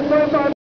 Minnesota